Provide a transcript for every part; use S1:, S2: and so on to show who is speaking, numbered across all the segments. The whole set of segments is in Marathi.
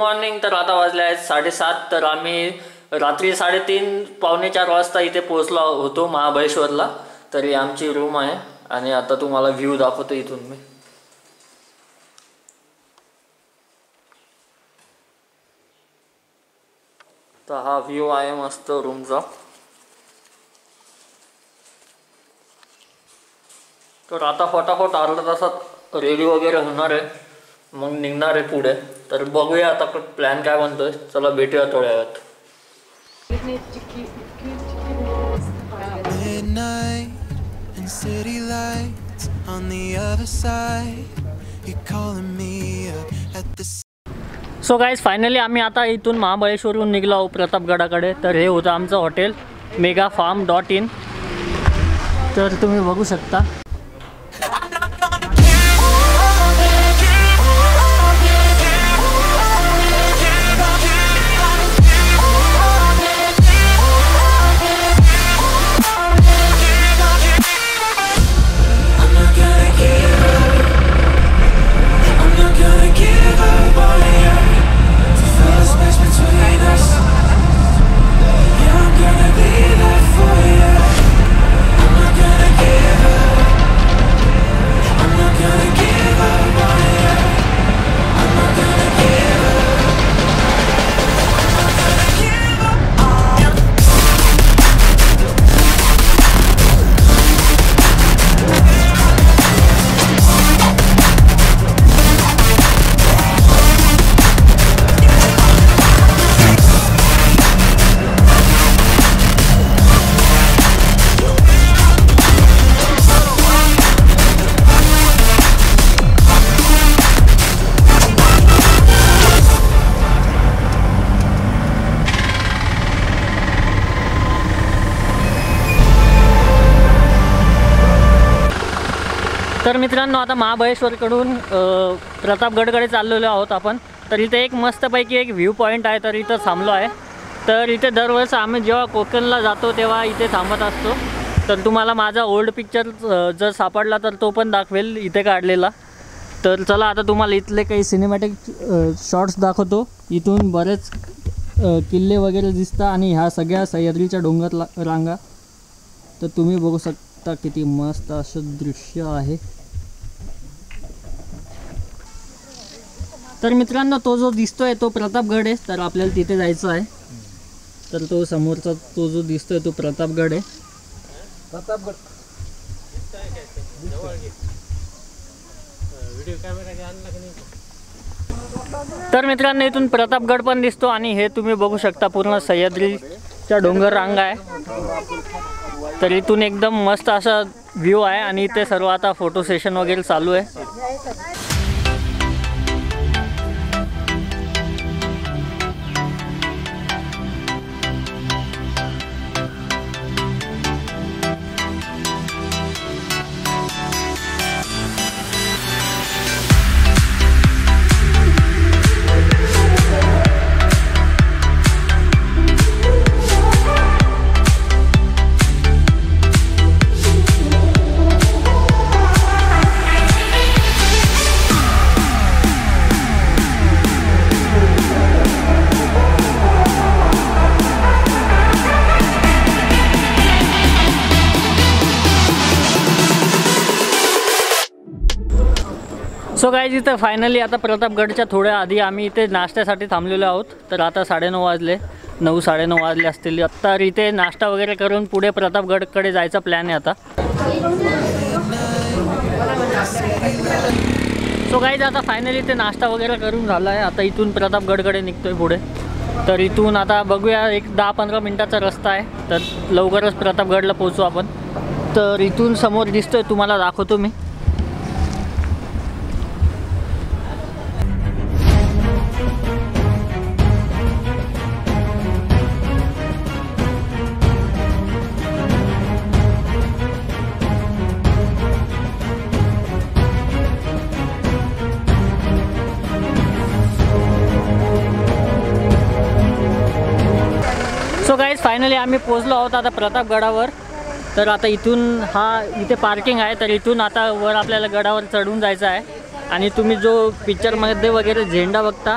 S1: मॉर्निंग तर आता वाजले आहेत साडेसात. तर आम्ही रात्री साडेतीन पावणे चार वाजता इथे पोहोचलो होतो महाबळेश्वरला. तरी आमची रूम आहे आणि आता तुम्हाला व्ह्यू दाखवतो इथून मी. तर हा व्ह्यू आहे मस्त रूमचा तर आता फटाफट अर्धा तासात रेडी वगैरे होणार आहे. मग निघणार आहे पुढे. तर बघूया आता प्लॅन काय म्हणतोय चला भेटूया थोड्या वेळात. सो गाईज फायनली आम्ही आता इथून महाबळेश्वरहून निघलो आहोत प्रतापगडाकडे. तर हे होतं आमचं hotel mega farm dot in. तर तुम्ही बघू शकता. तर मित्रांनो आता महाबळेश्वरकडून प्रतापगडकडे चाललेलो आहोत आपण. तर इथे एक मस्तपैकी एक व्ह्यू पॉईंट आहे तर इथं थांबलो आहे. तर इथे दरवेळेस आम्ही जेव्हा कोकणला जातो तेव्हा इथे थांबत असतो. तर तुम्हाला माझा ओल्ड पिक्चर जर सापडला तर तो पण दाखवेल इथे काढलेला. तर चला आता तुम्हाला इथले काही सिनेमॅटिक शॉट्स दाखवतो. इथून बरेच किल्ले वगैरे दिसतात आणि ह्या सगळ्या सह्याद्रीच्या डोंगर ला- रांगा. तर तुम्ही बघू शकता किती मस्त असं दृश्य आहे. तर मित्रांनो तो जो दिसतोय तो प्रतापगड आहे तर आपल्याला तिथे जायचं आहे. तर तो समोरचा तो जो दिसतोय तो प्रतापगड आहे. तर मित्रांनो इथून प्रतापगड पण दिसतो आणि हे तुम्ही बघू शकता पूर्ण सह्याद्रीच्या डोंगर रांग आहे. तर इथून एकदम मस्त असा व्ह्यू आहे आणि इथे सर्व आता फोटो सेशन वगैरे चालू आहे. सो काय इथं फायनली आता प्रतापगडच्या थोड्या आधी आम्ही इथे नाश्त्यासाठी थांबलेलो आहोत. तर आता साडेनऊ वाजले. नऊ साडेनऊ वाजले असतील. आत्ता इथे नाश्ता वगैरे करून पुढे प्रतापगडकडे जायचा प्लॅन आहे आता. सो गाईज आता फायनली इथे नाश्ता वगैरे करून झाला आहे. आता इथून प्रतापगडकडे निघतोय पुढे. तर इथून आता बघूया एक दहा पंधरा मिनटाचा रस्ता आहे. तर लवकरच प्रतापगडला पोहोचू आपण. तर इथून समोर दिसतोय तुम्हाला दाखवतो मी. फायनली आम्ही पोचलो आहोत आता प्रतापगडावर. तर आता इथून हा इथे पार्किंग आहे तर इथून आता वर आपल्याला गडावर चढून जायचं आहे. आणि तुम्ही जो पिक्चरमध्ये वगैरे झेंडा बघता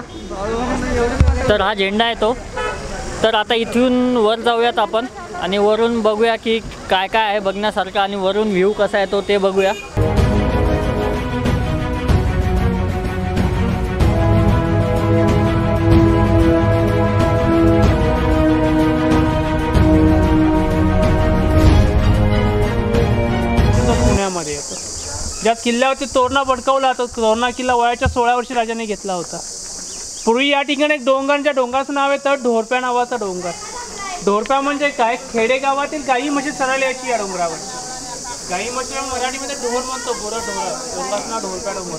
S1: तर हा झेंडा आहे तो. तर आता इथून वर जाऊयात आपण. आणि वरून बघूया की काय काय आहे बघण्यासारखं आणि वरून व्ह्यू कसा आहे तो ते बघूया.
S2: ज्या किल्ल्यावरती तोरणा भडकवला तो तोरणा किल्ला वयाच्या सोळा वर्षी राजाने घेतला होता. पूर्वी या ठिकाणी एक डोंगरच्या डोंगराचं नाव आहे तर ढोरप्या नावाचा डोंगर. ढोरप्या म्हणजे काय? खेडेगावातील गाई म्हशी चरायला यायची या डोंगरावर. गाई म्हशी मराठीमध्ये ढोर म्हणतो. बोरं ढोर. डोंगराचं नाव ढोरप्या डोंगर.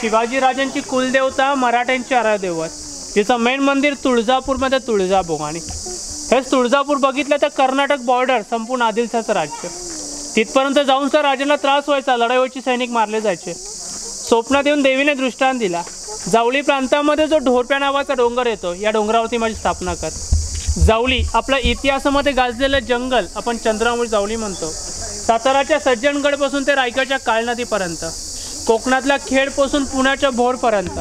S2: शिवाजी राजांची कुलदेवता मराठ्यांची आराध्यदैवत तिचं मेन मंदिर तुळजापूरमध्ये तुळजाभोगाणी हेच तुळजापूर बघितलं तर कर्नाटक बॉर्डर संपूर्ण आदिलशाचं राज्य. तिथपर्यंत जाऊन तर राजांना त्रास व्हायचा. लढाई व्हायची सैनिक मारले जायचे. स्वप्नात येऊन देवीने दृष्टांत दिला. जावली प्रांतामध्ये जो ढोरप्या नावाचा डोंगर येतो या डोंगरावरती माझी स्थापना कर. जावली आपल्या इतिहासामध्ये गाजलेलं जंगल आपण चंद्रामुळे जावली म्हणतो. साताराच्या सज्जनगडपासून ते रायगडच्या काळनदीपर्यंत. कोकणातल्या खेडपासून पुण्याच्या भोरपर्यंत.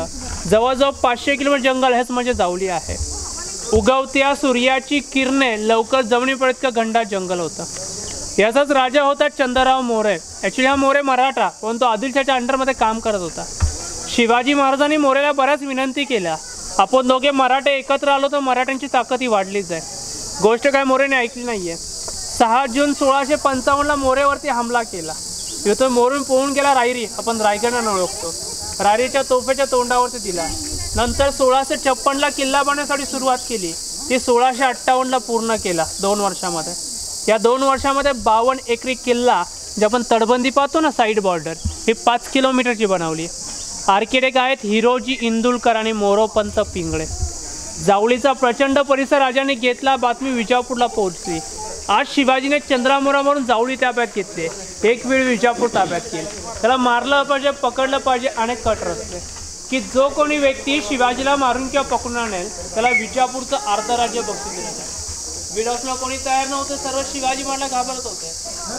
S2: जवळजवळ पाचशे किलोमीटर जंगल हेच म्हणजे जावली आहे. उगवत्या सूर्याची किरणे लवकर जमिनीपर्यंत घंडा जंगल होतं. याचाच राजा होता चंद्रराव मोरे. ॲक्च्युली हा मोरे मराठा पण तो आदिलशाच्या अंडरमध्ये काम करत होता. शिवाजी महाराजांनी मोरेला बऱ्याच विनंती केल्या. आपण दोघे मराठे एकत्र आलो तर मराठ्यांची ताकद ही वाढलीच आहे. गोष्ट काय मोरेने ऐकली नाही आहे सहा जून सोळाशे पंचावन्नला मोरेवरती हमला केला. तो मोरून पोहून गेला रायरी. आपण रायगडला ओळखतो. रायरीच्या तोफेच्या तोंडावरती दिला. नंतर सोळाशे छप्पनला किल्ला बांधण्यासाठी सुरुवात केली. ती सोळाशे अठ्ठावन्नला पूर्ण केला दोन वर्षामध्ये. या दोन वर्षामध्ये बावन्न एकरी किल्ला जे आपण तटबंदी पाहतो ना साईड बॉर्डर ही पाच किलोमीटरची बनवली. आर्किटेक्ट आहेत हिरोजी इंदुलकर आणि मोरोपंत पिंगळे. जावळीचा प्रचंड परिसर राजाने घेतला बातमी विजापूरला पोहोचली. आज शिवाजीने चंद्रामुरावरून जावळी ताब्यात घेतले. एक वेळ विजापूर ताब्यात केली. त्याला मारलं पाहिजे पकडलं पाहिजे आणि कट रचले. की जो कोणी व्यक्ती शिवाजीला मारून किंवा पकडून आणेल त्याला विजापूरचं अर्ध राज्य बक्षीस दिलं जाईल कोणी तयार नव्हतं सर्व शिवाजी महाराज घाबरत होते.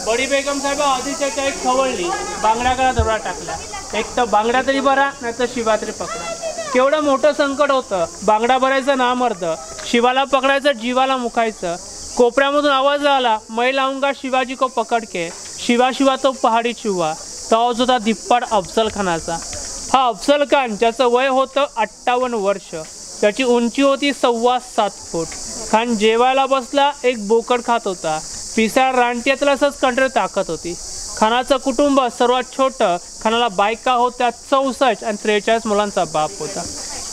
S2: बडी बेगम साहेब आधीच्या एक खवळली. बांगड्याकडे दौरा टाकला. एक तर बांगडा तरी बरा नाही तर शिवा तरी पकडा. केवढं मोठं संकट होतं. बांगडा भरायचं नामर्द शिवाला पकडायचं जीवाला मुखायचं कोपऱ्यामधून आवाज आला मै लावूंगा शिवाजी को पकड के. शिवा शिवा तो पहाडी चिवा तो होता धिप्पाड अफजल खानाचा हा अफजल खान ज्याचं वय होतं अठ्ठावन्न वर्ष. त्याची उंची होती सव्वा सात फूट. खान जेवायला बसला एक बोकड खात होता. पिसाळ रानट्यातला असंच कंट्रोल ताकद होती. खानाचं कुटुंब सर्वात छोटं खानाला बायका होत्या चौसष्ट आणि त्रेचाळीस मुलांचा बाप होता.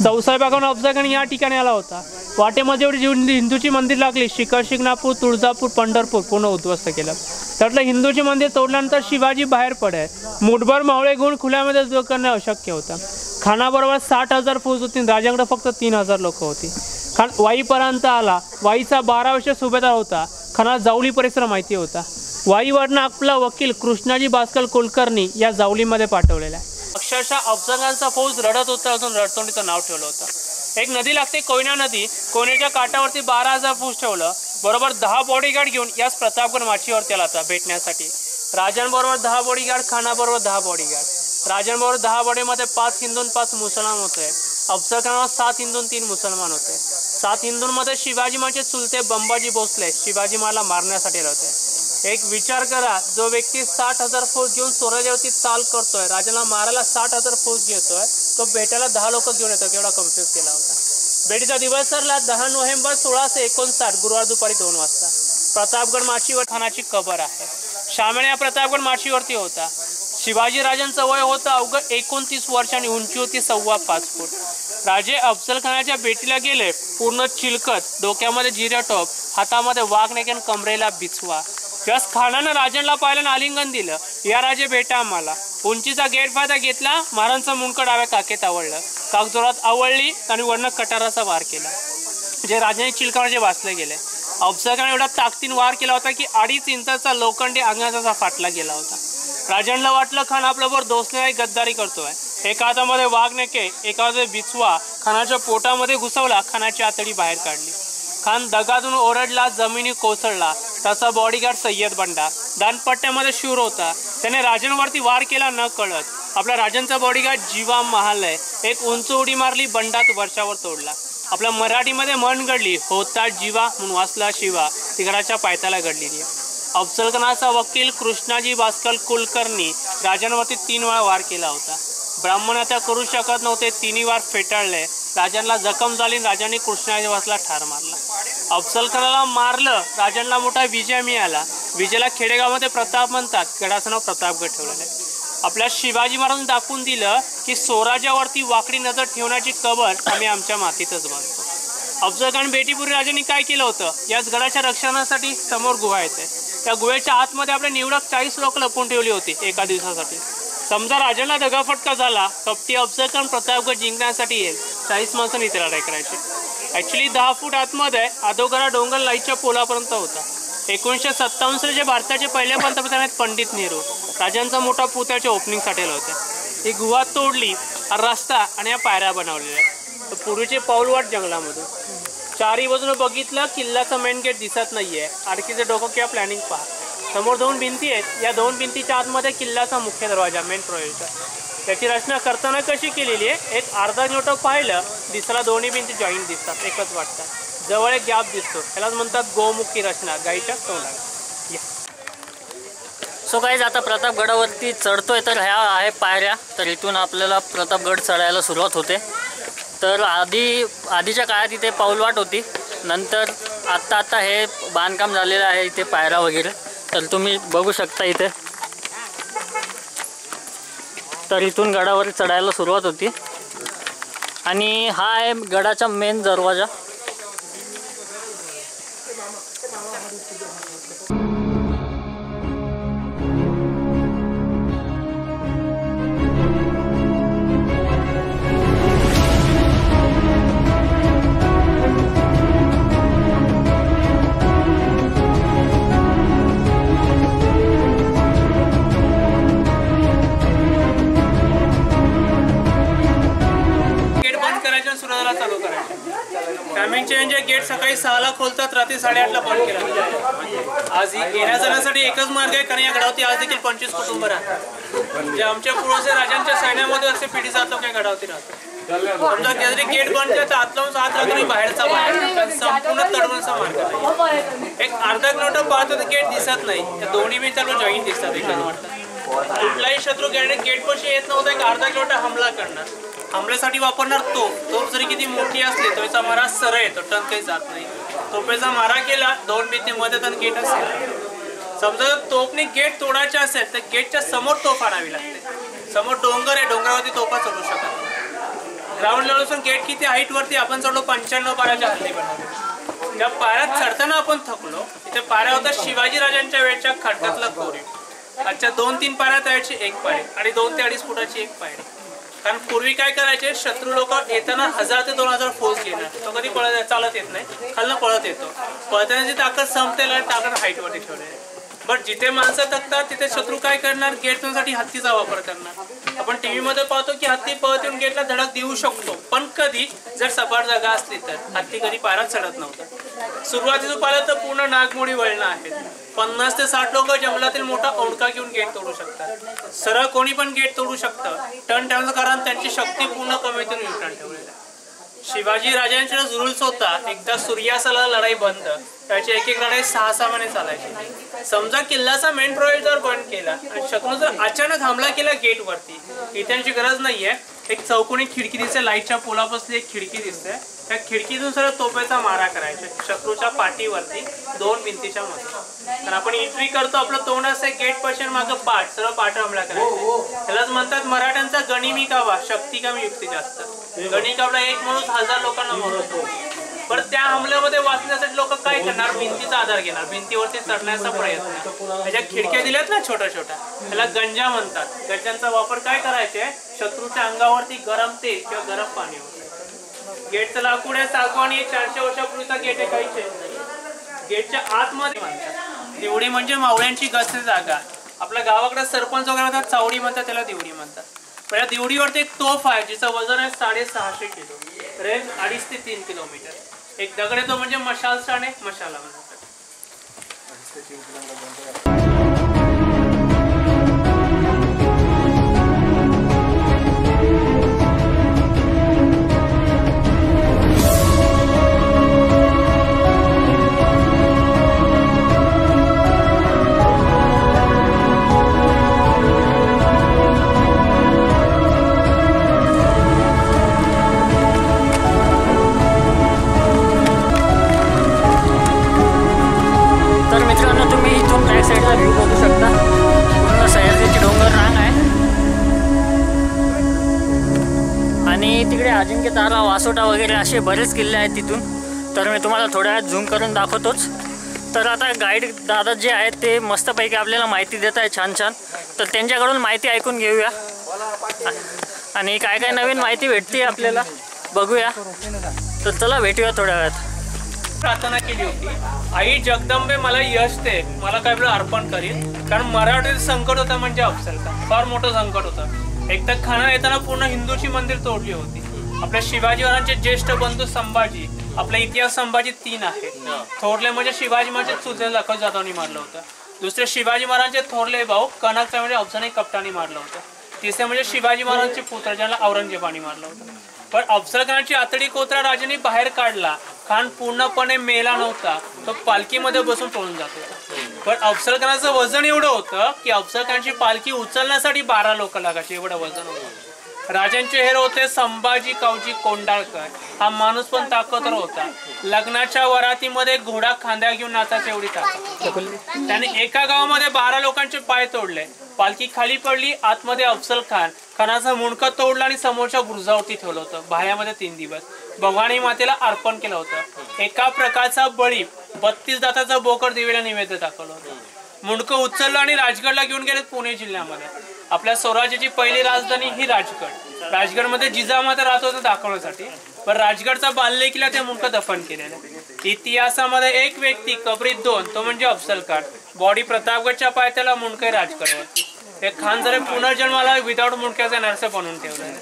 S2: चौसाहेबाकडून अफजागण खान या ठिकाणी आला होता. वाटेमध्ये एवढी जी हिंदूची मंदिर लागली. शिखर शिंगणापूर तुळजापूर पंढरपूर पूर्ण उद्ध्वस्त केलं. त्यातलं हिंदूचे मंदिर तोडल्यानंतर शिवाजी बाहेर पडे मुठभर मावळे गुण खुल्यामध्ये जो करणं अशक्य होतं. खानाबरोबर साठ हजार फौज होती. आणि राजाकडे फक्त तीन हजार लोक होती. खान वाईपर्यंत आला. वाईचा बारा वर्ष सुभेदार होता. खाना जावली परिसर माहिती होता. वाईवरनं आपला वकील कृष्णाजी भास्कर कुलकर्णी या जावलीमध्ये पाठवलेला आहे. अक्षरशः अफजंगांचा फौज रडत होता अजून रडतोंडीचं नाव ठेवलं होतं. एक नदी लागते कोयना नदी. कोयनेच्या काठावरती बारा हजार फौज ठेवलं. बरोबर दहा बॉडीगार्ड घेऊन याच प्रतापगड माचीवर त्याला होता भेटण्यासाठी. राजांबरोबर दहा बॉडीगार्ड खानाबरोबर दहा बॉडीगार्ड राजांबरोबर दहा बॉडीमध्ये पाच हिंदू पाच मुसलमान होते. अफजल खानावर सात हिंदू तीन मुसलमान होते. सात हिंदूंमध्ये शिवाजी महाराजचे चुलते बंबाजी भोसले शिवाजी मला मारण्यासाठी होते. एक विचार करा जो व्यक्ती साठ हजार फौज घेऊन स्वराज्यावरती चाल करतोय राजाला मारायला साठ हजार फौज घेतोय तो बेट्याला दहा लोक घेऊन येतो केवढा कन्फ्युज केला होता. बेटीचा दिवस सरला दहा नोव्हेंबर सोळाशे एकोणसाठ गुरुवार दुपारी दोन वाजता. प्रतापगड माचीवर खानाची कबर आहे. शामेळ हा प्रतापगड माचीवरती होता. शिवाजी राजांचं वय होतं अवघं एकोणतीस वर्ष आणि उंची होती सव्वा पाच फूट. राजे अफजल खानाच्या भेटीला गेले पूर्ण चिलकत डोक्यामध्ये जिरा टोप हातामध्ये वाघ नेकेन कमरेला बिचवा यस खानानं राजनला पाहिलं आलिंगन दिलं. या राजे भेटा आम्हाला. उंचीचा गैरफायदा घेतला महाराजांचं मुंक डाव्या काकेत आवडलं. कागजोरात आवडली आणि वर्ण कटाराचा वार केला. जे राजाने चिलकाचे वाचले गेले. अफजल एवढा ताकदीन वार केला होता की अडीच इंचाचा लोखंडी अंगाचा फाटला गेला होता. राजनला वाटलं खान आपल्याबरोबर दोस्तीने गद्दारी करतोय. एका हातामध्ये वाघ नेके एका हातामध्ये बिचवा. खानाच्या पोटामध्ये घुसवला खानाची आतडी बाहेर काढली. खान दगातून ओरडला जमिनी कोसळला. त्याचा बॉडीगार्ड सय्यद बंडा दानपट्ट्यामध्ये शूर होता. त्याने राजांवरती वार केला न कळत आपल्या राजांचा बॉडीगार्ड जीवा महालय. एक उंच उडी मारली बंडात वर्षावर तोडला. आपल्या मराठीमध्ये म्हण घडली होता जीवा म्हणून वाचला शिवा. ती घराच्या पायथ्याला घडलेली अफजलखानाचा वकील कृष्णाजी भास्कर कुलकर्णी राजांवरती तीन वेळा वार केला होता. ब्राह्मण त्या करू शकत नव्हते तिन्ही वार फेटाळले. राजांना जखम झाली राजांनी कृष्णाजी वासला ठार मारला. अफजलखानाला मारलं राजांना मोठा विजय मिळाला. विजयाला खेडेगावामध्ये प्रताप म्हणतात. गडाचं नाव प्रतापगड ठेवलेलं आहे. आपल्या शिवाजी महाराजांनी दाखवून दिलं की स्वराज्यावरती वाकडी नजर ठेवण्याची कबर आम्ही आमच्या मातीतच बांधतो. अफजल खान बेटीपुरी राजांनी काय केलं होतं? याच गडाच्या रक्षणासाठी समोर गुहा येते त्या गुहेच्या आतमध्ये आपल्या निवडक चाळीस लोक लपवून ठेवली होती एका दिवसासाठी. समजा राजांना दगाफटका झाला कपटी अफजलखान प्रतापगड जिंकण्यासाठी येईल. चाळीस माणसांनी इथे लढाई करायची. ॲक्च्युली दहा फूट आतमध्ये अधोगरा डोंगर लाईटच्या पोलापर्यंत होता. एकोणीसशे सत्तावन्न साली जे भारताचे पहिले पंतप्रधान आहेत पंडित नेहरू. राजांचा मोठा पुतळ्याच्या ओपनिंगसाठी होते. ही गुहा तोडली हा रस्ता आणि या पायऱ्या बनवलेल्या. आहेत तर पूर्वीचे पाऊलवाट जंगलामधून. चारही बाजूने बघितलं किल्ल्याचं मेन गेट दिसत नाहीये. आणखीचं डोकं किंवा प्लॅनिंग पहा. समोर दोन भिंती आहेत. या दोन भिंतीच्या आतमध्ये किल्ल्याचा मुख्य दरवाजा मेन प्रवेशचा त्याची रचना करताना कशी केलेली आहे? एक अर्धा किलोमीटर पाहिलं दिसला दोन्ही भिंती जॉईंट दिसतात एकच वाटतात. जवळ एक गॅप दिसतो. त्यालाच म्हणतात गोमुखी रचना. गाईच्या तोंडात
S1: सो काहीच आता प्रतापगडावरती चढतोय तर ह्या आहे पायऱ्या. तर इथून आपल्याला प्रतापगड चढायला सुरुवात होते. तर आधी आधीच्या काळात इथे पाऊलवाट होती. नंतर आत्ता आत्ता हे बांधकाम झालेलं आहे इथे पायऱ्या वगैरे. तर तुम्ही बघू शकता इथे. तर इथून गडावर चढायला सुरुवात होती. आणि हा आहे गडाचा मेन दरवाजा.
S2: गेट सकाळी सहाला खोलतात रात्री साडेआठला बंद केला. आज येण्या जाण्यासाठी एकच मार्ग आहे कारण या गडावरती आज देखील पंचवीस कुटुंब राहतात. जे आमच्या पूर्वज राजांच्या सैन्यामध्ये असे पिढी जातो काय गडावरती राहतात. समजा जरी गेट बंद केलं तर आतला आत राहतो आणि बाहेरचा बाहेर संपूर्ण तडवणचा मार्ग एक अर्धा किलोमीटर पाहतो तर गेट दिसत नाही. त्या दोन्ही मी त्याला जॉईन दिसतात एकच वाटतं. कुठलाही शत्रू गेट गेट येत नव्हता एक अर्धा किलोमीटर हमला करणार. हमल्यासाठी वापरणार तोप तोप जरी किती मोठी असली तोचा मारा सरळ येतो टन काही जात नाही. तोपेचा मारा केला दोन भीती मध्ये तर गेट असेल. समजा जर तोपने गेट तोडायचे असेल तर गेटच्या समोर तोफ आणावी लागते. समोर डोंगर आहे डोंगरावरती तोफा चढू शकत ग्राउंड लेवलपासून गेट किती हाईट वरती आपण चढलो पंच्याण्णव पाऱ्याच्या हल्ली बनवले त्या पाऱ्यात चढताना आपण थकलो इथे पाऱ्या होता शिवाजी राजांच्या वेळच्या खडकातला कोरीव आजच्या दोन तीन पाऱ्या त्याची एक पायरी आणि दोन ते अडीच फुटाची एक पायरी कारण पूर्वी काय करायचे शत्रू लोक येताना हजार ते दोन हजार फोर्स घेणार. तो कधी पळत चालत येत नाही. खालनं पळत येतो. पळतानाची ताकद संपते ताकद ताकद हाईटवरती ठेवले बट जिथे माणसं थकतात तिथे शत्रू काय करणार? गेटसाठी हत्तीचा वापर करणार. आपण टीव्ही मध्ये पाहतो की हत्ती पळत येऊन गेटला धडक देऊ शकतो. पण कधी जर सपाट जागा असली तर. हत्ती कधी पारात चढत नव्हता. सुरुवातीचं पाहिलं तर पूर्ण नागमोडी वळणं आहेत. पन्नास ते साठ लोक जंगलातील मोठा ओडका घेऊन गेट तोडू शकतात. सरळ कोणी पण गेट तोडू शकतं. टर्न ठेवण्याचं कारण त्यांची शक्ती पूर्ण कमीतून टर्न ठेवलेलं शिवाजी राजांच्या रूल्स होता एकदा सूर्यासाला लढाई बंद. त्याची एक एक लढाई सहा सहा महिने चालायची. समजा किल्ल्याचा मेन प्रवेश जर बंद केला आणि शत्रू जर अचानक हमला केला गेट वरती. इथ्यांची गरज नाहीये. एक चौकोनी खिडकी दिसते लाईटच्या पोलापासून एक खिडकी दिसते. त्या खिडकीतून सरळ तोफेचा मारा करायचा. शत्रूच्या पाठीवरती दोन भिंतीच्या मध्ये. तर आपण एंट्री करतो आपलं तोंड असं गेटपासून मागं पाठ सरळ पाठ हमला करायचा. त्यालाच म्हणतात मराठ्यांचा गणिमी कावा शक्ती कमी युक्ती जास्त. गणी कावला एक माणूस हजार लोकांना मरवतो पण त्या हमल्यामध्ये वाचण्यासाठी लोक काय करणार? भिंतीचा आधार घेणार. भिंतीवरती चढण्याचा प्रयत्न. त्याच्या खिडक्या दिल्यात ना छोट्या छोट्या त्याला गंजा म्हणतात. गंजांचा वापर काय करायचे? शत्रूच्या अंगावरती गरम तेल किंवा गरम पाणी गेटचं लाकूड आहे चाकू आणि चारशे वर्षापूर्वीचा गेट आहे काहीचे गेटच्या आतमध्ये म्हणतात दिवडी म्हणजे मावळ्यांची गस्त जागा. आपल्या गावाकडे सरपंच वगैरे म्हणतात चावडी म्हणतात त्याला दिवडी म्हणतात. पण या दिवडीवरती एक तोफ आहे जिचं वजन आहे साडेसहाशे किलो. रेंज अडीच ते तीन किलोमीटर. एक दगड आहे तो म्हणजे मशाल आहे मशाला म्हणतात
S1: अजिंक्य वासोटा वगैरे असे बरेच किल्ले आहेत तिथून. तर मी तुम्हाला थोड्या वेळात झूम करून दाखवतोच. तर आता गाईड दादा जे आहेत ते मस्तपैकी आपल्याला माहिती देत आहे छान छान. तर त्यांच्याकडून माहिती ऐकून घेऊया. आणि काय काय नवीन माहिती भेटते आपल्याला बघूया. तर चला भेटूया थोड्या वेळात.
S2: प्रार्थना केली होती. आई जगदंबे मला यश दे. मला काय अर्पण करीन. कारण मराठीत संकट होतं म्हणजे अफसल फार मोठं संकट होतं. एक तर खाना येताना पूर्ण हिंदूची मंदिर तोडली होती. आपल्या शिवाजी महाराजांचे ज्येष्ठ बंधू संभाजी आपला इतिहास संभाजी तीन आहे थोरले म्हणजे शिवाजी महाराज चुलते लखन जाधवनी मारलं होतं. दुसरे शिवाजी महाराजांचे थोरले भाऊ कनकचा म्हणजे अफजलने कप्तानी मारलं होतं. तिसरे म्हणजे शिवाजी महाराजांचे पुत्र ज्यांना औरंगजेबाने मारलं होतं. पण अफजल खानाची आतडी कोत्रा राजाने बाहेर काढला. खान पूर्णपणे मेला नव्हता. तो पालखीमध्ये बसून पळून जात होता. पण अफजल खानाचं वजन एवढं होतं की अफजल खानची पालखी उचलण्यासाठी बारा लोक लागायचे. एवढं वजन होतं. राजांचे हेर होते संभाजी कावजी कोंडाळकर. हा माणूस पण ताकदवर होता. लग्नाच्या वरातीमध्ये घोडा खांद्या घेऊन नाचायची एवढी ताकद. त्याने एका गावामध्ये बारा लोकांचे पाय तोडले. पालखी खाली पडली आतमध्ये अफसल खान. खानाचा मुंडकं तोडला आणि समोरच्या बुरुजावरती ठेवलं होतं. बाह्यामध्ये तीन दिवस. भवानी मातेला अर्पण केलं होतं. एका प्रकारचा बळी बत्तीस दाताचा बोकड देवीला निवेद्य दाखवलं होतं. मुंडकं उचललं आणि राजगडला घेऊन गेले पुणे जिल्ह्यामध्ये. आपल्या स्वराज्याची पहिली राजधानी ही राजगड. राजगडमध्ये जिजामाता राहत होतं दाखवण्यासाठी. पण राजगडचा बाल्य किल्ला ते मुंडकं दफन केलेलं. इतिहासामध्ये एक व्यक्ती कबरीत दोन तो म्हणजे अफसल खान बॉडी प्रतापगडच्या पायथ्याला मुंडके राजगडवरती हे खान जर पुनर्जन्माला विदाऊट मुंडक्याचा नरसे बनवून ठेवलं.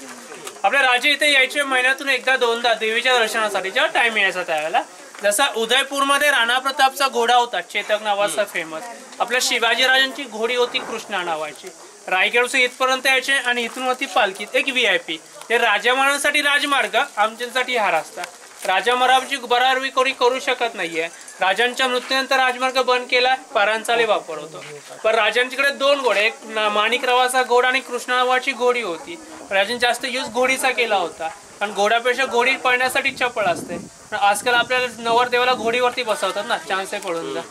S2: आपले राजे इथे यायचे महिन्यातून एकदा दोनदा देवीच्या दर्शनासाठी जेव्हा टाइम यायचा त्यावेळेला. जसा उदयपूरमध्ये राणा प्रतापचा घोडा होता चेतक नावाचा फेमस आपल्या शिवाजीराजांची घोडी होती कृष्णा नावाची. रायगडचं इथपर्यंत यायचे आणि इथून होती पालखीत एक व्ही आय पी हे राजा महाराजांसाठी राजमार्ग आमच्यासाठी हा रस्ता. राजा महाराजांची कोणी करू शकत नाहीये. राजांच्या मृत्यूनंतर राजमार्ग बंद केला परांचाले वापर होतो. पण राजांच्याकडे दोन घोडे एक ना- माणिकरावाचा घोड आणि कृष्णरावाची घोडी होती. राजांनी जास्त यूज घोडीचा केला होता. कारण घोड्यापेक्षा घोडी पळण्यासाठी चपळ असते. पण आजकाल आपल्याला नवरदेवाला घोडीवरती बसवतात ना चान्स आहे पडून जा.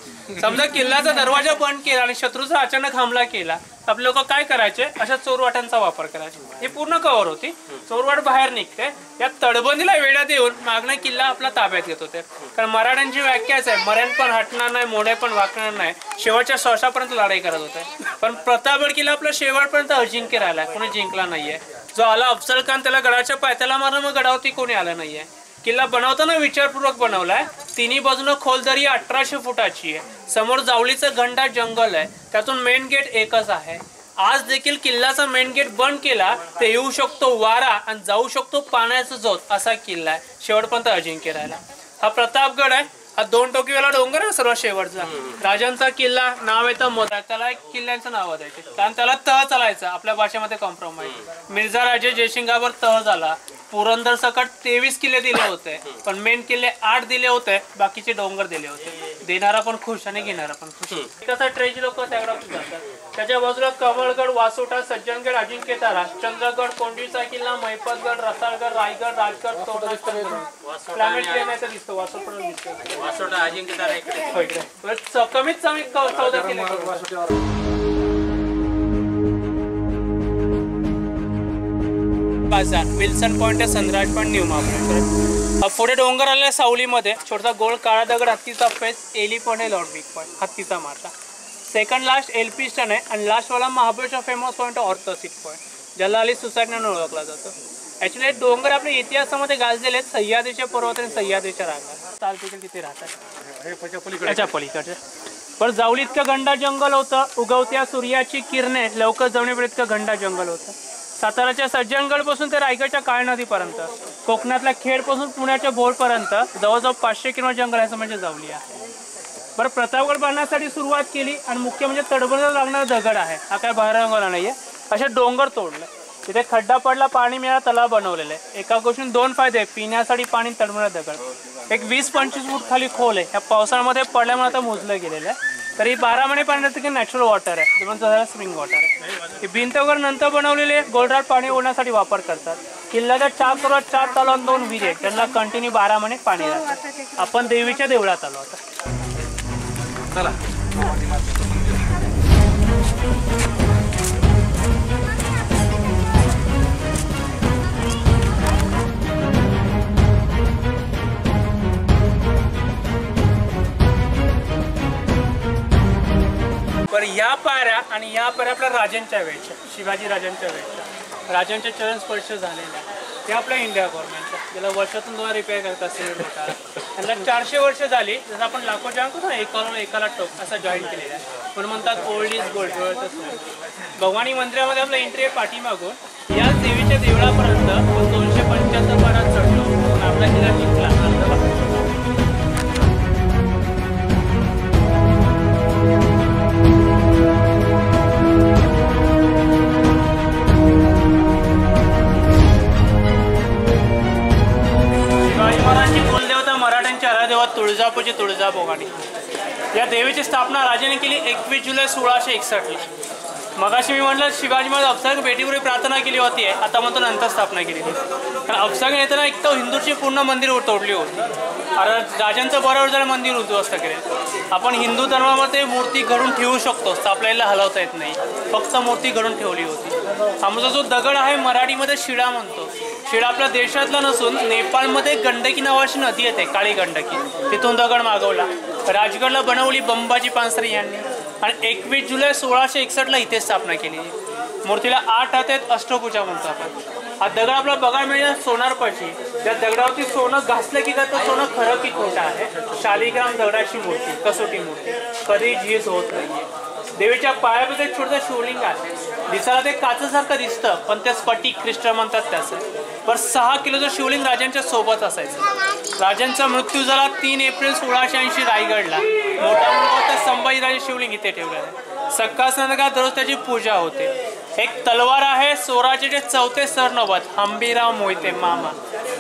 S2: समजा किल्ल्याचा दरवाजा बंद केला आणि शत्रूचा अचानक हमला केला तर आपले लोक काय करायचे? अशा चोरवाटांचा वापर करायचे. हे पूर्ण कव्हर होती. चोरवाट बाहेर निघते. या तडबंदीला वेळा देऊन मागणं किल्ला आपला ताब्यात घेत होते. कारण मराठ्यांची व्याख्याच आहे मरण पण हटणार नाही मोडे पण वाकणार नाही. शेवटच्या श्वासापर्यंत लढाई करत होते. पण प्रतापगड किल्ला आपला शेवटपर्यंत अजिंक्य राहिला. कोणी जिंकला नाहीये. जो आला अफजल खान त्याला गडाच्या पायथ्याला मारलं मग गडावरती कोणी आलं नाहीये. किल्ला बनवताना विचारपूर्वक बनवलाय. तिन्ही बाजूनं खोलदरी अठराशे फुटाची आहे. समोर जावळीचं घंटा जंगल आहे. त्यातून मेन गेट एकच आहे. आज देखील किल्ल्याचा मेन गेट बंद केला तर येऊ शकतो वारा आणि जाऊ शकतो पाण्याचा जोत असा किल्ला आहे. शेवटपर्यंत अजिंक्य राहिला. हा प्रतापगड आहे. हा दोन टोकीवाला डोंगर आहे सर्वात शेवटचा. राजांचा किल्ला नाव येतं मोदा त्याला एक किल्ल्यांचं नाव द्यायचे कारण त्याला तह चालायचं आपल्या भाषेमध्ये कॉम्प्रोमाइज मिर्झा राजे जयसिंगावर तह झाला. पुरंदर सकट तेवीस किल्ले दिले होते पण मेन किल्ले आठ दिले होते बाकीचे डोंगर दिले होते. देणारा पण खुश आणि घेणारा पण खुश. कसं ट्रेज लोक त्याकडे जातात. त्याच्या बाजूला कमळगड वासोटा सज्जनगड अजिंक्य तारा चंद्रगड कोंडीचा किल्ला महिपतगड रसाळगड रायगड राजगड तोरणा दिसतो वासोट पण दिसतो.
S3: वासोटा अजिंक्य तारा इकडे.
S2: हो, कमीत कमी क- चौदा किल्ले बाजार विल्सन पॉइंट आहे सनराज पॉइंट न्यू महाबळेश्वर पुढे डोंगर आलेल्या सावलीमध्ये छोटा गोल काळा दगड हत्तीचा फेस एली पण आहे लॉर्ड बिग पॉइंट हत्तीचा मार्गा सेकंड लास्ट एल पी स्टन आहे. आणि लास्टवाला Mahabaleshwar famous point Arthur's Seat point ज्याला सुसाईड म्हणून ओळखला जातो. ॲक्च्युली डोंगर आपल्या इतिहासामध्ये गाजलेले आहेत. सह्याद्रीच्या पर्वत आणि सह्याद्रीच्या रांगा. चाल देखील तिथे राहतात? त्याच्या पण जावली इतकं घंडा जंगल होतं. उगवत्या सूर्याची किरणे लवकर जवळेपर्यंत इतकं घंडा जंगल होतं. साताराच्या सज्जनगडपासून ते रायगडच्या काळ नदीपर्यंत. कोकणातल्या खेडपासून पुण्याच्या भोरपर्यंत जवळजवळ पाचशे किलोमीटर जंगल आहे म्हणजे जावली आहे. बरं प्रतापगड बांधण्यासाठी सुरुवात केली आणि मुख्य म्हणजे तडबडीला लागणारा दगड आहे. हा काय बाहेर नाहीये. असे डोंगर तोडले. तिथे खड्डा पडला पाणी मिळाला तलाव बनवलेला. आहे एका गोष्टीने दोन फायदे आहे. पिण्यासाठी पाणी तडबडा दगड. एक वीस पंचवीस फूट खाली खोल आहे. या पावसाळ्यामध्ये पडल्यामुळे आता मोजलं गेलेलं आहे. तरी बारा महिने पाणी की नॅचरल वॉटर आहे. स्प्रिंग वॉटर आहे. ही भिंत वगैरे नंतर बनवलेली आहे. गोलराट पाणी ओढण्यासाठी वापर करतात. किल्ल्याच्या चार करोड चार तलाव आणि दोन विहीर आहेत. त्यांना कंटिन्यू बारा महिने पाणी राहतात आपण देवीच्या देवळात आलो आता. बरं या पाऱ्या आणि या पाऱ्या आपल्या राजांच्या वेळच्या शिवाजी राजांच्या वेळच्या. राजांच्या चरण स्पर्श झालेल्या ते आपल्या इंडिया गव्हर्नमेंटच्या ज्याला वर्षातून दोन रिपेअर करत असतील त्यांना चारशे वर्ष झाली जसं आपण लाखो जाणतो ना एकाला एकाला टोक असं जॉईन केलेलं आहे. पण म्हणतात ओल्ड इज गोल्ड तसं भवानी मंदिरामध्ये आपलं एंट्री आहे पाठीमागून. या देवीच्या देवळापर्यंत दोनशे पंच्याहत्तर पारात चढलो. आणि तुळजापूरची तुळजा भोगाडी स्थापना राजाने केली एकवीस जुलै सोळाशे एकसष्टला. मगाशी मी म्हटलं शिवाजी महाराज अफसाग भेटीपूर्वी प्रार्थना केली होती. आता म्हणतो नंतर स्थापना केली कारण अफसाग येताना एक तर हिंदूची पूर्ण मंदिर तोडली होती. अरे राजांचं बरोबर जर मंदिर उद्ध्वस्त केले. आपण हिंदू धर्मामध्ये मूर्ती घडून ठेवू शकतो. स्थापनाला हलवता येत नाही. फक्त मूर्ती घडून ठेवली होती. आमचा जो दगड आहे मराठीमध्ये शिळा म्हणतो. शिळा आपल्या देशातला नसून नेपाळमध्ये गंडकी नावाची नदी येते काळी गंडकी. तिथून दगड मागवला. राजगडला बनवली बंबाजी पानसरे यांनी. आणि एकवीस जुलै सोळाशे एकसष्टला इथे स्थापना केली. मूर्तीला आठ हात आहेत अष्टभुजा म्हणतो आपण. हा दगड आपला बघायला मिळेल सोनारपाशी त्या दगडावरती सोनं घासलं की का तर सोनं खरं की खोटं आहे. शालिग्राम दगडाची मूर्ती कसोटी मूर्ती. कधी झीज होत नाहीये. देवीच्या पायामध्ये एक छोटं शिवलिंग आहे. दिसायला ते काचेसारखं दिसतं पण ते स्फटिक क्रिस्टल म्हणतात त्याचं. पण सहा किलोचं शिवलिंग राजांच्या सोबत असायचं. राजांचा मृत्यू झाला तीन एप्रिल सोळाशे ऐंशी रायगडला. मोठा मुलगा तर संभाजीराजे शिवलिंग इथे ठेवलेलं आहे. सकाळ संध्याकाळ दररोज त्याची पूजा होते. एक तलवार आहे स्वराज्याचे चौथे सरनोबत हंबीराव मोहिते मामा.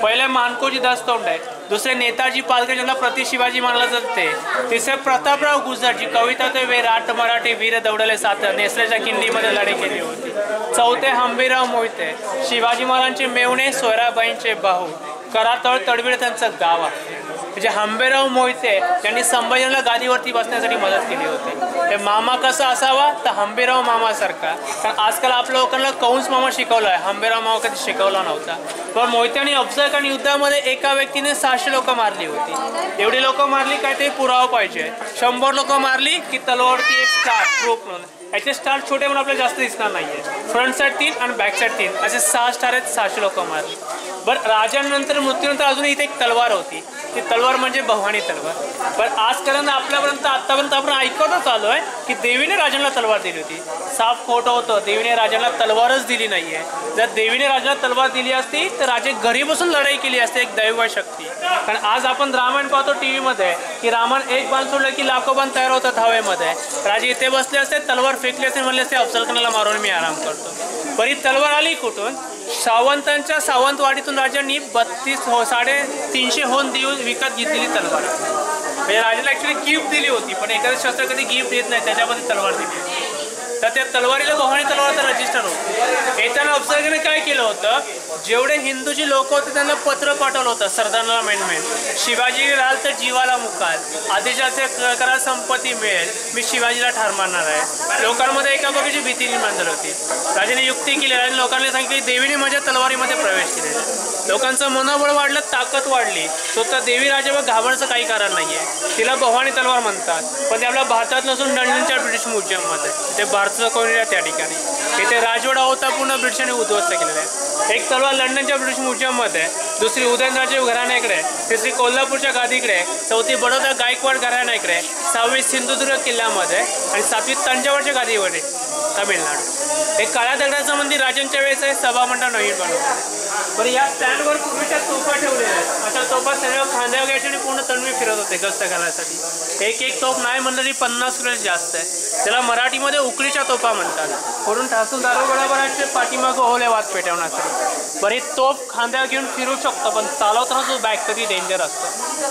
S2: पहिले मानकोजी दस्तोंड आहे दुसरे नेताजी पालकर ज्यांना प्रति शिवाजी मानलं जाते तिसरे प्रतापराव गुजरची कविता ते विराट मराठी वीर दौडले साथ नेसल्याच्या किंडीमध्ये लढे केली होती. चौथे हंबीराव मोहिते. शिवाजी महाराजांचे मेवणे सोयराबाईंचे भाऊ. करातळ तडवीड त्यांचं गाव आहे. म्हणजे हंबेराव मोहिते यांनी संभाजीला गादीवरती बसण्यासाठी मदत केली होती. हे मामा कसा असावा? तर आंबेराव मामासारखा कारण आजकाल आपल्या लोकांना कंस मामा शिकवला आहे. हंबीराव मामा कधी शिकवला नव्हता. पण मोहिते आणि अफजल खान युद्धामध्ये एका व्यक्तीने सहाशे लोक मारली होती. एवढी लोक मारली काय ते पुरावा पाहिजे. शंभर लोक मारली की तलवारती एक स्टार प्रूफ म्हणून. याचे स्टार छोटे म्हणून आपल्याला जास्त दिसणार नाहीये. फ्रंट साईड तीन आणि बॅक साईड तीन. असे सहा स्टार आहेत सहाशे लोक मार बरं राजांनंतर मृत्यूनंतर अजून इथे एक तलवार होती. ती तलवार म्हणजे भवानी तलवार. पण आजपर्यंत आपल्यापर्यंत आतापर्यंत आपण ऐकतच आलो आहे की देवीने राजांना तलवार दिली होती. साफ खोटं होतं देवीने राजांना तलवारच दिली नाहीये. जर देवीने राजाला तलवार दिली असती तर राजे घरी बसून लढाई केली असते एक दैव शक्ती. कारण आज आपण रामायण पाहतो टी व्हीमध्ये की रामायण एक बाण सोडलं की लाखो बाण तयार होतात हवेमध्ये. राजे इथे बसले असते तलवार फेकले असते म्हणले असते अफजलखानाला मारून मी आराम करतो. बरी तलवार आली कुठून? सावंतांच्या सावंतवाडीतून राजांनी बत्तीस हो साडे तीनशे होऊन देऊन विकत घेतलेली तलवार. म्हणजे राजाला ॲक्च्युली गिफ्ट दिली होती पण एखादं शस्त्र कधी गिफ्ट देत नाही त्याच्यामध्ये तलवार दिली तर त्या तलवारीला भवानी तलवारचा रजिस्टर होतं. येताना अफसरने काय केलं होतं? जेवढे हिंदूची लोक होते त्यांना पत्र पाठवलं होतं सरदारला मेन मेन. शिवाजी राहाल तर जीवाला मुकाल. आदेशाचे करा संपत्ती मिळेल. मी शिवाजीला ठार मारणार आहे. लोकांमध्ये एका बघीची भीती निर्माण झाली होती. राजाने युक्ती केली आणि लोकांनी सांगितली देवीने माझ्या तलवारीमध्ये प्रवेश केलेला लोकांचं मनोबळ वाढलं ताकद वाढली. स्वतः देवी राजावर घाबरचं काही कारण नाहीये. तिला भवानी तलवार म्हणतात. पण ते आपल्या भारतात नसून लंडनच्या ब्रिटिश म्युझियममध्ये ते भारत कोणी त्या ठिकाणी. इथे राजवाडा होता पूर्ण ब्रिटिशांनी उद्ध्वस्त केलेला आहे. एक तलवार लंडनच्या ब्रिटिश म्युझियममध्ये आहे. दुसरी उदयनराजे घराण्याकडे तिसरी कोल्हापूरच्या गादीकडे चौथी बडोदा गायकवाड घराण्याकडे सहावी सिंधुदुर्ग किल्ल्यामध्ये आणि सातवी तंजावरच्या गादीवर तामिळनाडू. हे काळ्या दगडाचं मंदिर राजांच्या वेळेस आहे. सभामंडळ नवीन बनवलं. बरं या स्टँडवर पूर्वीच्या तोफा ठेवलेल्या आहेत. अशा तोफा सगळ्या खांद्यावर घ्यायच्या आणि पूर्ण तन्वी फिरत होते गस्त घालण्यासाठी एक एक तोफ नाही म्हणलं तरी पन्नास किलो जास्त आहे. त्याला मराठीमध्ये उकळीच्या तोफा म्हणतात. म्हणून ठासून दारोगडाभराचे हो, पाठीमागं होले वाद पेटवण्यासाठी. बरे तोफ खांद्यावर घेऊन फिरू शकतो पण चालवताना जो बॅग कधी डेंजर असतो.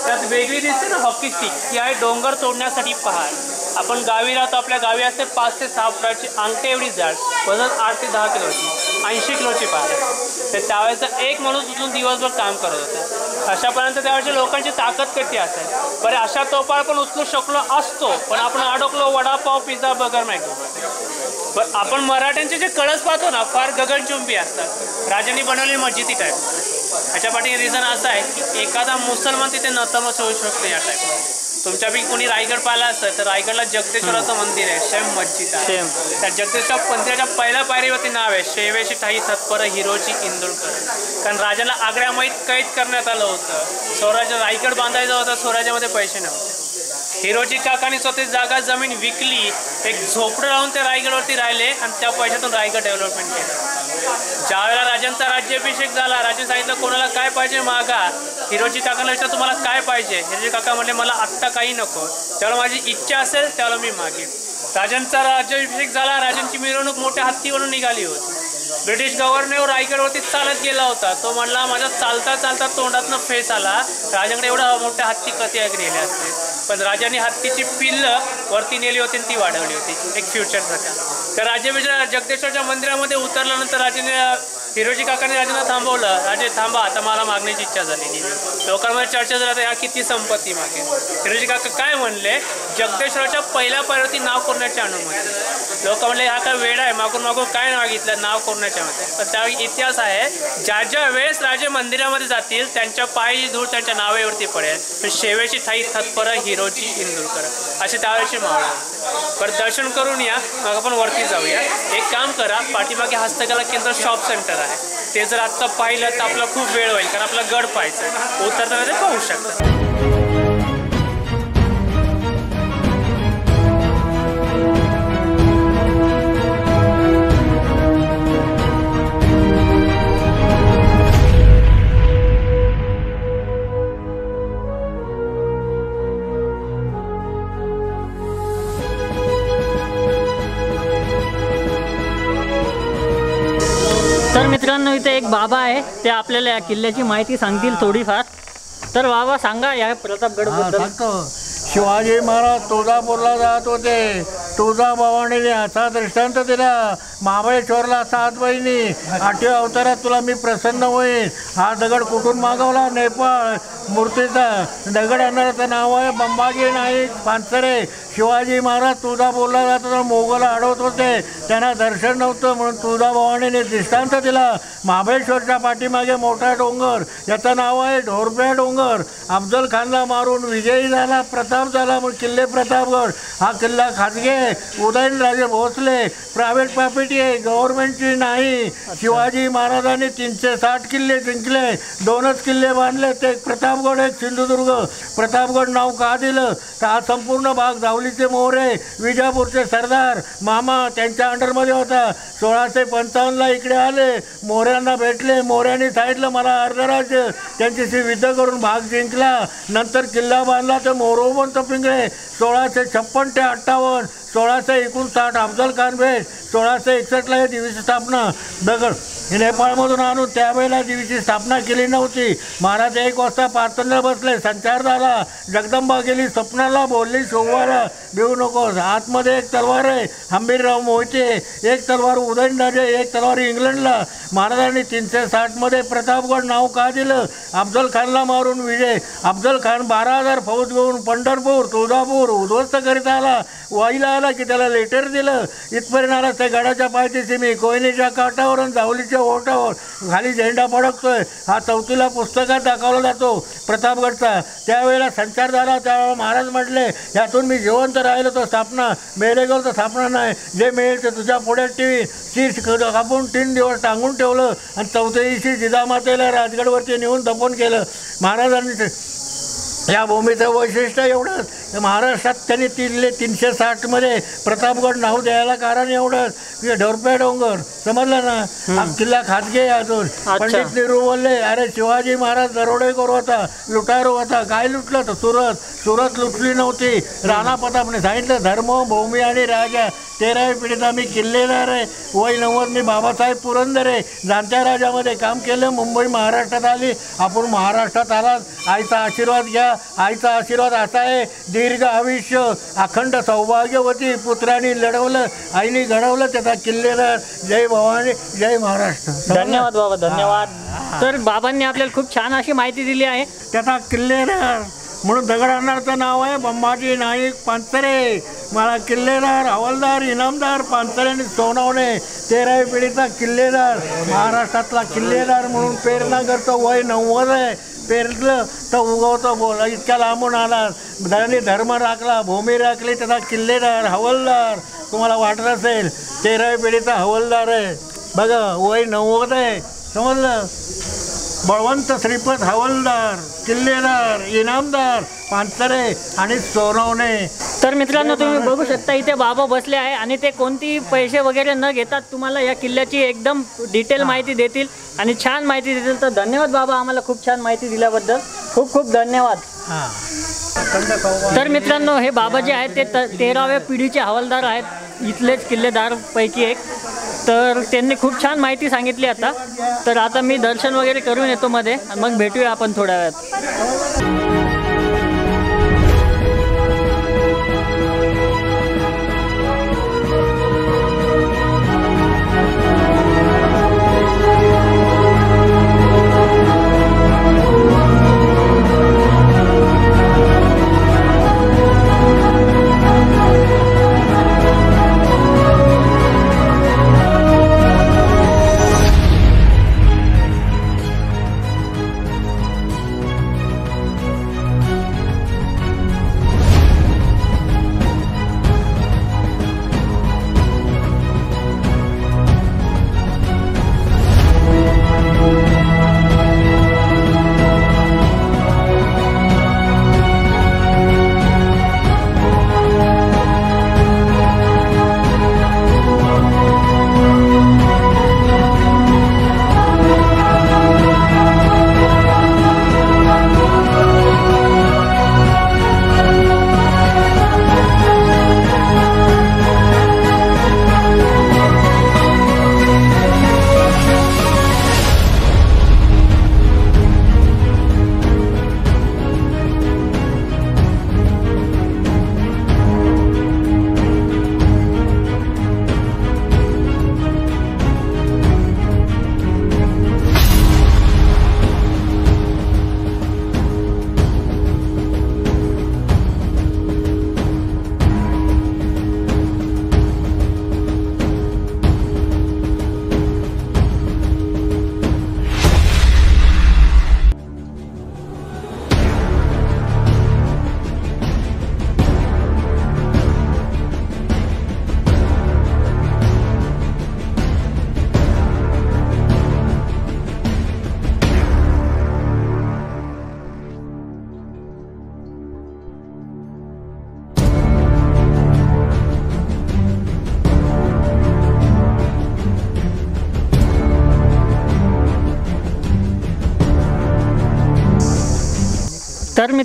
S2: त्यात वेगळी दिसते ना हॉकी स्टिक ती आहे डोंगर तोडण्यासाठी पहाड. आपण गावी राहतो आपल्या गावी असते पाच ते सहा फुटाची अंगठे एवढी जाड. वजन आठ ते दहा किलोची ऐंशी किलोची पहाड. तर त्यावेळेचा एक माणूस उचलून दिवसभर काम करत होता. अशापर्यंत त्यावेळेच्या लोकांची ताकद कशी असेल? बरं अशा तोपाळ पण उचलू शकलो असतो पण आपण अडकलो वडापाव पिझ्झा बर्गर मॅगी. पण आपण मराठ्यांचे जे कळस पाहतो ना फार गगनचुंबी असतात. राजांनी बनवलेली मस्जिदी टाईप ह्याच्या पाठी रिझन असं आहे की एखादा मुसलमान तिथे नतमस होऊ शकतो या टाईप तुमच्यापैकी कोणी रायगड पाहिला असतं तर रायगडला जगदेश्वराचं मंदिर आहे शेम मस्जिद आहे.
S1: सेम
S2: त्या जगदीशच्या मंदिराच्या पहिल्या पायरीवरती नाव आहे शेवेशी ठाई तत्पर हिरोची इंदुरकर कारण राजाला आग्र्यामध्ये कैद करण्यात आलं होतं. स्वराज्य रायगड बांधायचा होता स्वराज्यामध्ये पैसे नव्हते. हिरोजी काकाने स्वतः जागा जमीन विकली एक झोपडं राहून ते रायगडवरती राहिले आणि त्या पैशातून रायगड डेव्हलपमेंट केलं. ज्यावेळेला राजांचा राज्याभिषेक झाला राजाने सांगितलं कोणाला काय पाहिजे मागा? हिरोजी काकाला विचार तुम्हाला काय पाहिजे? हिरोजी काका म्हणले मला आत्ता काही नको. त्यावेळेला माझी इच्छा असेल त्यावेळेला मी मागेन. राजांचा राज्याभिषेक झाला राजांची मिरवणूक मोठ्या हत्तीवरून निघाली होती. ब्रिटिश गव्हर्नर रायगडवरती चालत गेला होता. तो म्हणला माझा चालता चालता तोंडातनं फेस आला. राजाकडे एवढा मोठ्या हत्ती कधी गेले असते पण राजाने हत्तीची पिल्ल वरती नेली होती आणि ती वाढवली होती. एक फ्युचर प्रकार. तर राजाभिषेक जगदेश्वरच्या मंदिरामध्ये उतरल्यानंतर राजाने हिरोजी काकाने राजांना थांबवलं. राजे थांबा आता मला मागण्याची इच्छा झालेली लोकांमध्ये चर्चा झाली आता ह्या किती संपत्ती मागे. हिरोजी काका काय म्हणले? जगदेश्वराच्या पहिल्या पायरीवरती नाव कोरण्याच्या अनुमती. लोक म्हणले हा काय वेळ आहे मागून मागून काय मागितलं नाव कोरण्याच्या मध्ये? पण त्यावेळी इतिहास आहे ज्या ज्या वेळेस राजे मंदिरामध्ये जातील त्यांच्या पायी धूळ त्यांच्या नावेवरती पडेल. पण शेवेची ठाई थत्पर हिरोजी इंदुरकर. असे त्यावेळेची मावळ. पण दर्शन करून या मग आपण वरती जाऊया. एक काम करा पाठीमागे हस्तकला केंद्र शॉप सेंटर आहे. ते जर आत्ता पाहिलं तर आपला खूप वेळ होईल कारण आपला गड पाहायचं उतरताना ते पाहू शकता.
S1: तर मित्रांनो इथे एक बाबा आहे. ते आपल्याला या किल्ल्याची माहिती सांगतील थोडीफार. तर बाबा सांगा या
S3: हा सांगतो. शिवाजी महाराज तुळजापूरला जात होते. तुळजाभवानीने असा दृष्टांत दिला. महाबळेश्वरला सात बहिणी आठव्या अवतारात तुला मी प्रसन्न होईन. हा दगड कुठून मागवला? नेपाळ. मूर्तीचा दगड आणणाऱ्याचं नाव आहे बंबाजी नाईक पानसरे. शिवाजी महाराज तुळजापूरला जात होता. मोगल अडवत होते. त्यांना दर्शन नव्हतं म्हणून तुळजाभवानीने दृष्टांत दिला. महाबळेश्वरच्या पाठीमागे मोठा डोंगर. याचं नाव आहे ढोरब्या डोंगर. अफजल खानला मारून विजयी झाला प्रताप झाला म्हणून किल्ले प्रतापगड. हा किल्ला खाजगे उदयनराजे भोसले प्रायव्हेट प्रॉपर्टी आहे गव्हर्नमेंटची नाही. शिवाजी महाराजांनी तीनशे साठ किल्ले जिंकले दोनच किल्ले बांधले ते एक प्रतापगड एक सिंधुदुर्ग. प्रतापगड नाव का दिलं? तर हा संपूर्ण भाग जावलीचे मोहरे विजापूरचे सरदार मामा त्यांच्या अंडरमध्ये होता. सोळाशे पंचावन्नला इकडे आले मोऱ्यांना भेटले मोऱ्यांनी सांगितलं मला अर्धराज्य. त्यांच्याशी युद्ध करून भाग जिंकला. नंतर किल्ला बांधला तर मोरोबंत पिंगळे सोळाशे छप्पन ते अठ्ठावन्न सोळाशे एकोणसाठ अफजल खान सोळाशे एकसष्टला हे दिवीची स्थापना दगड हे नेपाळमधून आणून त्यावेळेला देवीची स्थापना केली नव्हती. महाराज एक वाजता पार्तनला बसले. संचार झाला. जगदंबा गेली. स्वप्नाला बोलली सोमवारा भिवू नकोस. आतमध्ये एक तलवार आहे. हंबीरराव मोहिते. एक तलवार उदयनराजे एक तलवार इंग्लंडला. महाराजांनी तीनशे साठमध्ये प्रतापगड नाव का दिलं? अफजल खानला मारून विजय. अफजल खान बारा हजार फौज घेऊन पंढरपूर तुळजापूर उद्ध्वस्त करीत आला. वाईला आला की त्याला लेटर दिलं. इथपर्यंत आला. त्या गडाच्या पायथ्याशी मी कोयनेच्या काठावरून जावलीच्या ओटावर खाली झेंडा फडकतोय. हा चौथीला पुस्तकात दाखवला जातो. प्रतापगडचा. त्यावेळेला संचार झाला त्यावेळेला महाराज म्हटले यातून मी जिवंत राहिलो तो स्थापना मेले गेलो तर स्थापना नाही. जे मिळेल ते तुझ्या पुढे टीव्ही शीर कापून तीन दिवस टांगून ठेवलं आणि चौथ्या दिवशी जिजामातेला राजगडवरती नेऊन दफन केलं. महाराजांनी या भूमीचं वैशिष्ट्य एवढंच. महाराष्ट्रात त्यांनी तिथले तीनशे साठमध्ये प्रतापगड नाव द्यायला कारण एवढंच. की ढोरपे डोंगर. समजलं ना? हा किल्ला खाजगी आहे अजून. पंडित नेहरू बोलले अरे शिवाजी महाराज दरोडेखोर होता लुटारो होता. काय लुटलं तर सुरत? सुरत लुटली नव्हती. राणा प्रतापने सांगितलं धर्म भूमी आणि राजा तेराव्या पिढीत आम्ही किल्लेदार आहे. वय नव्वद मी बाबासाहेब पुरंदरे जाणत्या राजामध्ये काम केलं मुंबई महाराष्ट्रात आली. आपण महाराष्ट्रात आलात. आईचा आशीर्वाद घ्या. आईचा आशीर्वाद असा आहे दीर्घ आयुष्य अखंड सौभाग्यवती पुत्रांनी लढवलं आईने घडवलं त्याचा किल्लेदार. जय भवानी जय महाराष्ट्र.
S1: धन्यवाद बाबा धन्यवाद. तर बाबांनी आपल्याला खूप छान अशी माहिती दिली आहे.
S3: त्याचा किल्लेदार. म्हणून दगड आणणारचं नाव आहे बंबाजी नाईक पानसरे. मला किल्लेदार हवालदार इनामदार पानसरे आणि सोनवणे. तेरावी पिढीचा किल्लेदार. महाराष्ट्रातला किल्लेदार म्हणून प्रेरणा करतो वय नव्वद आहे. पेरलं तर उगवतो बोल. इतक्या लांबून आला धरणे धर्म राखला भूमी राखली त्याचा किल्लेदार हवलदार. तुम्हाला वाटत असेल तेरावी पिढीचा हवलदार आहे. बघा वय नव्वद आहे. समजलं? बळवंत श्रीपत हवालदार किल्लेदार इनामदार पानसरे आणि सोनवणे.
S1: तर मित्रांनो तुम्ही बघू शकता इथे बाबा बसले आहे आणि ते कोणती पैसे वगैरे न घेतात तुम्हाला या किल्ल्याची एकदम डिटेल माहिती देतील आणि छान माहिती देतील. तर धन्यवाद बाबा आम्हाला खूप छान माहिती दिल्याबद्दल. खूप खूप धन्यवाद. तर मित्रांनो हे बाबा जे आहेत ते त तेराव्या पिढीचे हवालदार आहेत. इथलेच किल्लेदारपैकी एक. तर त्यांनी खूप छान माहिती सांगितली आता. तर आता मी दर्शन वगैरे करून येतो मध्ये. आणि मग भेटूया आपण थोड्या वेळात.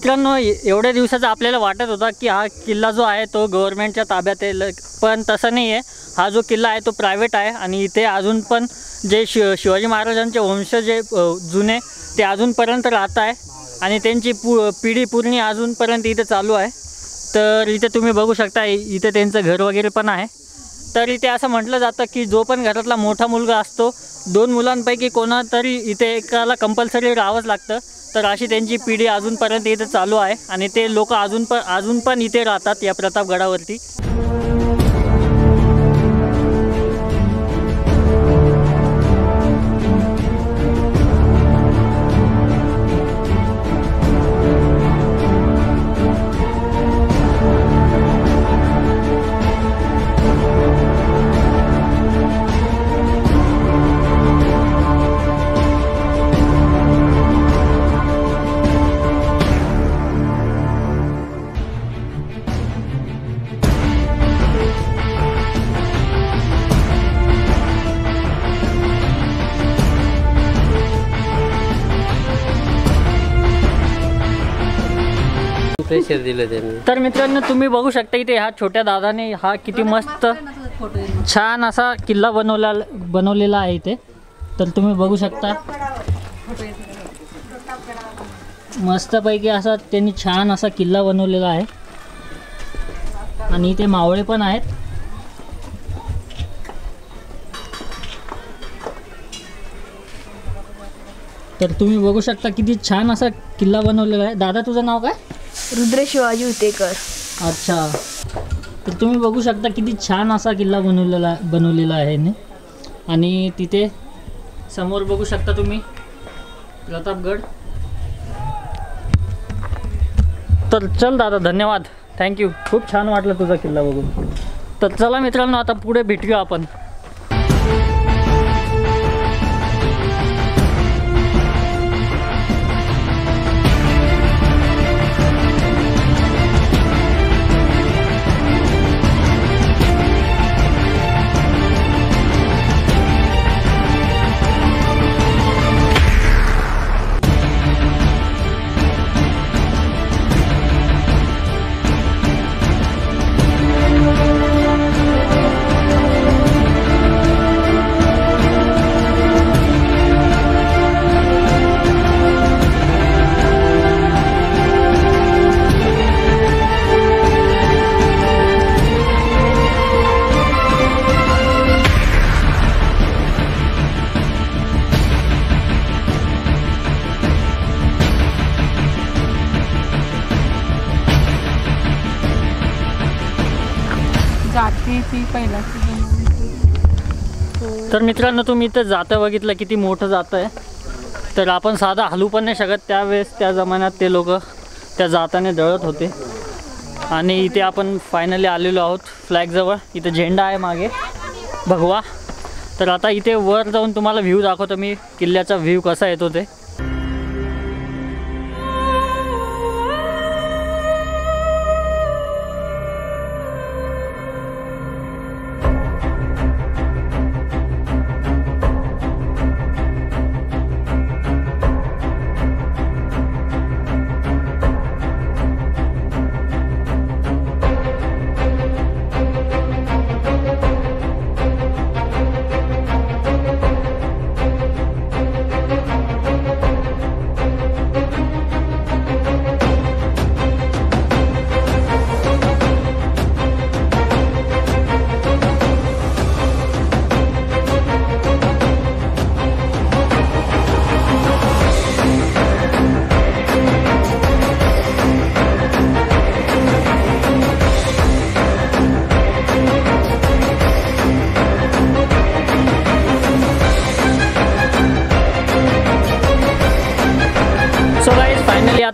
S1: मित्रांनो एवढ्या दिवसाचा आपल्याला वाटत होता की हा किल्ला जो आहे तो गव्हर्नमेंटच्या ताब्यात आहे पण तसं नाही आहे. हा जो किल्ला आहे तो प्रायव्हेट आहे आणि इथे अजून पण जे शिव शिवाजी महाराजांचे वंश जे जुने ते अजूनपर्यंत राहत आहे आणि त्यांची पु पिढी पूर्ण अजूनपर्यंत इथे चालू आहे. तर इथे तुम्ही बघू शकता इथे त्यांचं घर वगैरे पण आहे. तरी ते असं म्हटलं जातं की जो पण घरातला मोठा मुलगा असतो दोन मुलांपैकी कोणा तरी इथे एकाला कंपल्सरी राहावंच लागतं. तर अशी त्यांची पिढी अजूनपर्यंत इथे चालू आहे आणि ते लोक अजून पण अजून पण इथे राहतात या प्रतापगडावरती.
S4: प्रेशर दिलं त्यांनी.
S1: तर मित्रांनो तुम्ही बघू शकता इथे ह्या छोट्या दादाने हा किती मस्त छान असा किल्ला बनवला बनवलेला आहे इथे. तर तुम्ही बघू शकता. मस्तपैकी असा त्यांनी छान असा किल्ला बनवलेला आहे. आणि इथे मावळे पण आहेत. तर तुम्ही बघू शकता किती छान असा किल्ला बनवलेला आहे. दादा तुझं नाव काय?
S4: रुद्र शिवाजी उतेकर.
S1: अच्छा. तर तुम्ही बघू शकता किती छान असा किल्ला बनवलेला बनवलेला आहे याने. आणि तिथे समोर बघू शकता तुम्ही प्रतापगड. तर चल दादा धन्यवाद. थँक्यू खूप छान वाटलं तुझा किल्ला बघून. तर चला मित्रांनो आता पुढे भेटूया आपण. तर मित्रांनो तुम्ही इथं जातं बघितलं किती मोठं जातं आहे. तर आपण साधा हलू पण नाही शकत. त्यावेळेस त्या जमान्यात ते लोक त्या जाताने दळत होते. आणि इथे आपण फायनली आलेलो आहोत फ्लॅगजवळ इथे झेंडा आहे मागे. भगवा तर आता इथे वर जाऊन तुम्हाला व्ह्यू दाखवतो मी. किल्ल्याचा व्ह्यू कसा येतो ते.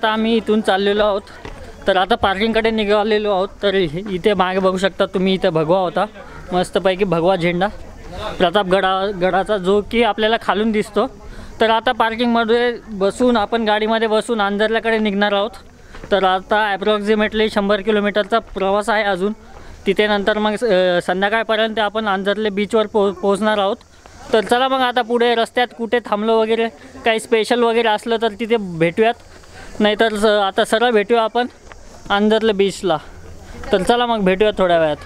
S1: आता आम्ही इथून चाललेलो आहोत. तर आता पार्किंगकडे निघालेलो आहोत. तर इथे मागे बघू शकता तुम्ही इथे भगवा होता. मस्तपैकी भगवा झेंडा. प्रतापगडा गडाचा जो की आपल्याला खालून दिसतो. तर आता पार्किंगमध्ये बसून आपण गाडीमध्ये बसून आंजरल्याकडे निघणार आहोत. तर आता ॲप्रॉक्झिमेटली शंभर किलोमीटरचा प्रवास आहे अजून. तिथे नंतर मग संध्याकाळपर्यंत आपण आंजरले बीचवर पो पोहोचणार आहोत. तर चला मग आता पुढे रस्त्यात कुठे थांबलो वगैरे काही स्पेशल वगैरे असलं तर तिथे भेटूयात. नाहीतर स- आता सरळ भेटूया आपण अंदरले बीचला तर चला मग भेटूया थोड्या वेळात.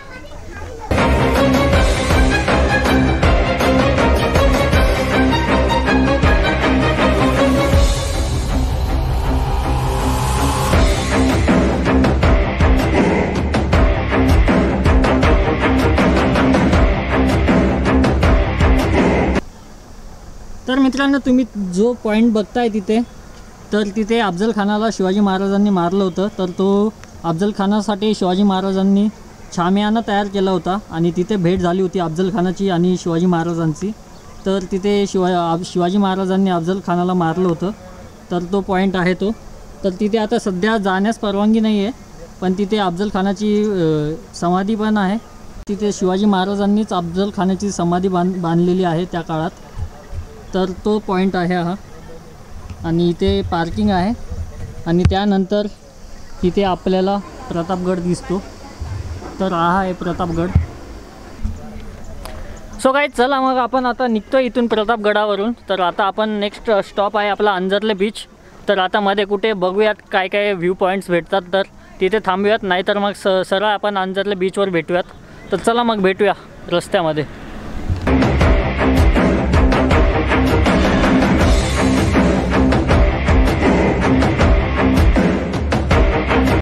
S1: तर मित्रांनो तुम्ही जो पॉईंट बघताय तिथे तर तिथे अफजल खानाला शिवाजी महाराजांनी मारलं होतं. तर तो अफजल खानासाठी शिवाजी महाराजांनी छामियाना तयार केला होता आणि तिथे भेट झाली होती अफजल खानाची आणि शिवाजी महाराजांची. तर तिथे शिवा शिवाजी महाराजांनी अफजल खानाला मारलं होतं. तर तो पॉईंट आहे तो. तर तिथे आता सध्या जाण्यास परवानगी नाही आहे पण तिथे अफजल खानाची समाधी पण आहे. तिथे शिवाजी महाराजांनीच अफजल खानाची समाधी बांध बांधलेली आहे त्या काळात. तर तो पॉईंट आहे हा. आणि इथे पार्किंग आहे. आणि त्यानंतर तिथे आपल्याला प्रतापगड दिसतो. तर हा आहे प्रतापगड. सो काय चला मग आपण आता निघतो इथून प्रतापगडावरून. तर आता आपण नेक्स्ट स्टॉप आहे आपला अंजरले बीच तर आता मध्ये कुठे बघूयात काय काय व्ह्यू पॉईंट्स भेटतात तर. तिथे थांबूयात नाहीतर मग स सरळ आपण अंजरले बीचवर भेटूयात. तर चला मग भेटूया रस्त्यामध्ये.